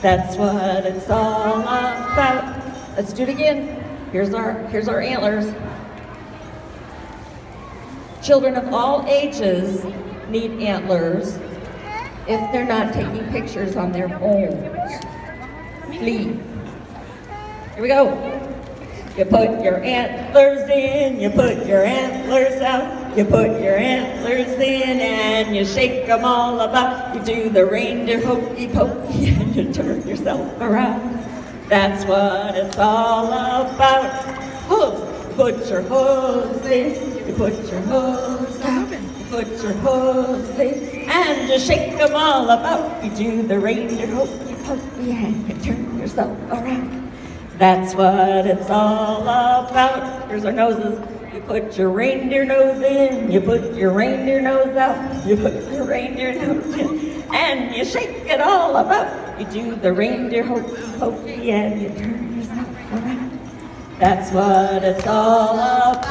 That's what it's all about. Let's do it again. Here's our here's our antlers. Children of all ages need antlers if they're not taking pictures on their own. Please. Here we go. You put your antlers in, you put your antlers out, you put your antlers in and you shake them all about. You do the reindeer hokey pokey and you turn yourself around. That's what it's all about. Hooves, put your hooves in, you put your hooves out, you put your hooves in and you shake them all about. You do the reindeer hokey pokey and you turn yourself around. That's what it's all about. Here's our noses. You put your reindeer nose in, you put your reindeer nose out, you put your reindeer nose in, and you shake it all about. You do the reindeer hokey pokey and you turn yourself around. That's what it's all about.